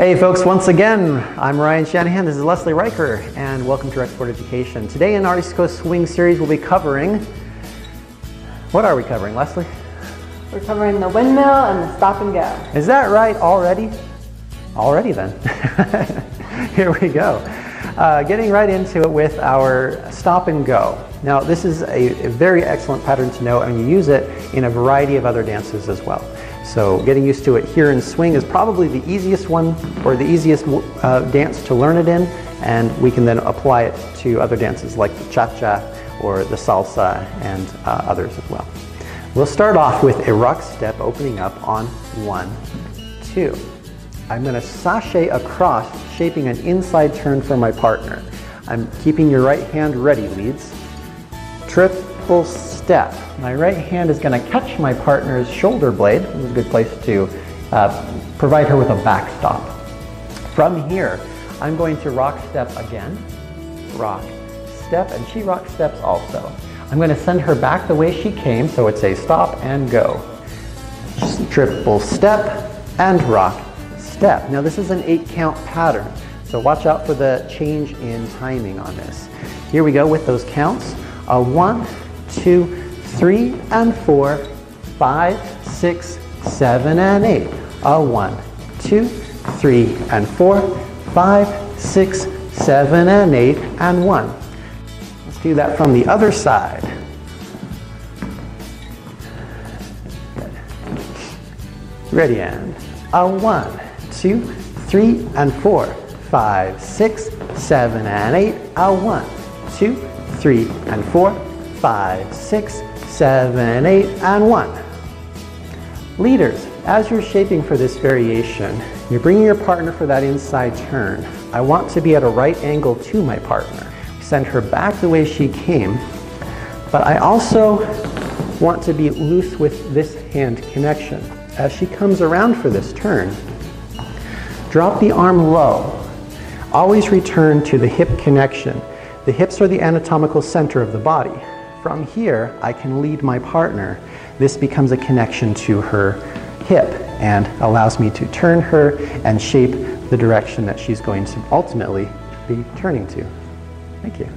Hey folks, once again, I'm Ryan Shanahan, this is Leslie Reiker, and welcome to RecSport Education. Today in our East Coast Swing Series, we'll be covering, what are we covering, Leslie? We're covering the windmill and the stop and go. Is that right already? Already then. Here we go. Uh, getting right into it with our stop and go. Now this is a, a very excellent pattern to know and you use it in a variety of other dances as well. So getting used to it here in swing is probably the easiest one or the easiest uh, dance to learn it in and we can then apply it to other dances like the cha-cha or the salsa and uh, others as well. We'll start off with a rock step opening up on one, two. I'm going to sashay across, shaping an inside turn for my partner. I'm keeping your right hand ready, leads. Triple step. My right hand is going to catch my partner's shoulder blade. This is a good place to uh, provide her with a backstop. From here, I'm going to rock step again, rock, step, and she rock steps also. I'm going to send her back the way she came, so it's a stop and go. Triple step and rock, step. Now this is an eight count pattern, so watch out for the change in timing on this. Here we go with those counts. A one, two, three and four, five, six, seven and eight. A one, two, three and four, five, six, seven and eight and one. Let's do that from the other side. Ready and a one, two, three and four, five, six, seven and eight. A one, two, three and four, five, six, seven, eight, and one. Leaders, as you're shaping for this variation, you're bringing your partner for that inside turn. I want to be at a right angle to my partner. Send her back the way she came, but I also want to be loose with this hand connection. As she comes around for this turn, drop the arm low. Always return to the hip connection. The hips are the anatomical center of the body. From here, I can lead my partner. This becomes a connection to her hip and allows me to turn her and shape the direction that she's going to ultimately be turning to. Thank you.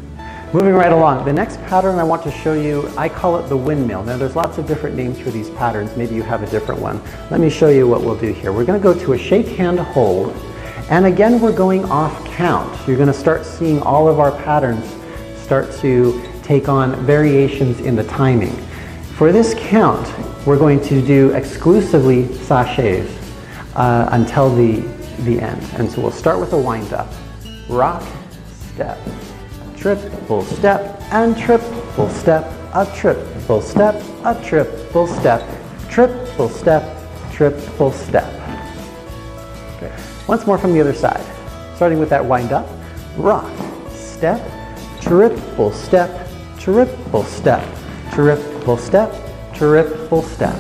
Moving right along, the next pattern I want to show you, I call it the windmill. Now there's lots of different names for these patterns. Maybe you have a different one. Let me show you what we'll do here. We're going to go to a shake hand hold. And again, we're going off count. You're going to start seeing all of our patterns start to take on variations in the timing. For this count, we're going to do exclusively sashays uh, until the, the end. And so we'll start with a wind up. Rock, step, triple step, and triple step, a triple step, a triple step, triple step, triple step. Okay. Once more from the other side. Starting with that wind up, rock, step, triple step, triple step, triple step, triple step.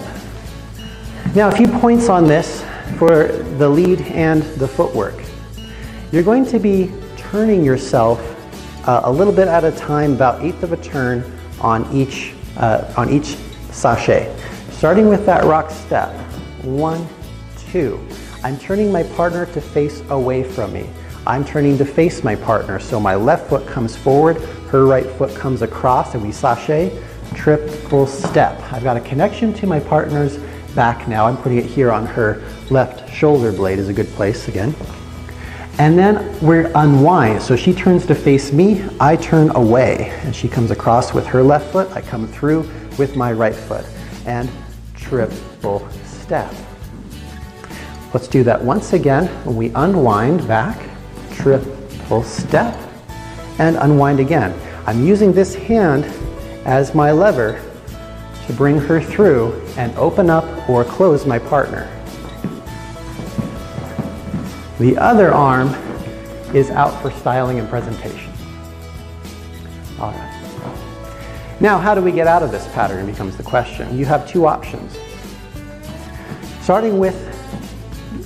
Now a few points on this for the lead and the footwork. You're going to be turning yourself uh, a little bit at a time, about eighth of a turn on each, uh, on each sashay. Starting with that rock step, one, two. I'm turning my partner to face away from me. I'm turning to face my partner, so my left foot comes forward, her right foot comes across, and we sashay, triple step. I've got a connection to my partner's back now. I'm putting it here on her left shoulder blade is a good place again. And then we're unwind. So she turns to face me, I turn away. And she comes across with her left foot, I come through with my right foot. And triple step. Let's do that once again. We unwind back, triple step, and unwind again. I'm using this hand as my lever to bring her through and open up or close my partner. The other arm is out for styling and presentation. All right. Now, how do we get out of this pattern becomes the question. You have two options. Starting with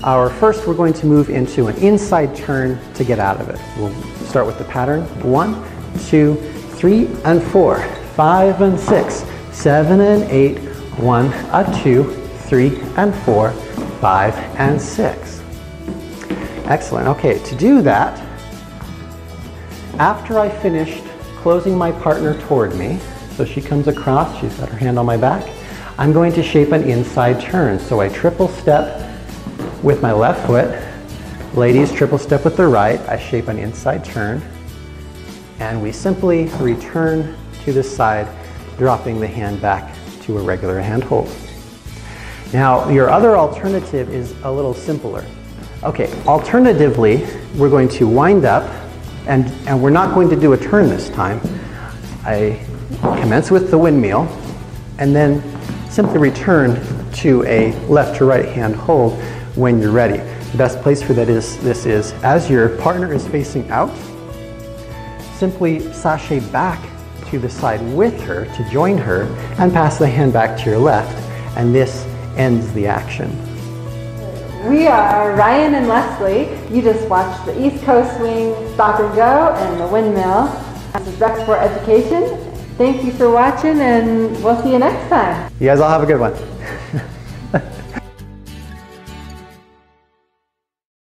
our first, we're going to move into an inside turn to get out of it. We'll start with the pattern. One, two, three, and four. Five and six, seven and eight, one, a two, three, and four, five, and six. Excellent. Okay, to do that, after I finished closing my partner toward me, so she comes across, she's got her hand on my back, I'm going to shape an inside turn. So I triple step with my left foot, ladies triple step with the right, I shape an inside turn, and we simply return to the side, dropping the hand back to a regular hand hold. Now, your other alternative is a little simpler. Okay, alternatively, we're going to wind up, and, and we're not going to do a turn this time. I commence with the windmill, and then simply return to a left to right hand hold when you're ready. The best place for that is, this is, as your partner is facing out, simply sashay back to the side with her to join her and pass the hand back to your left, and this ends the action. We are Ryan and Leslie. You just watched the East Coast Swing Stop and Go and the Windmill. This is RecSport Education. Thank you for watching and we'll see you next time. You guys all have a good one.